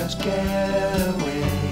Just get away.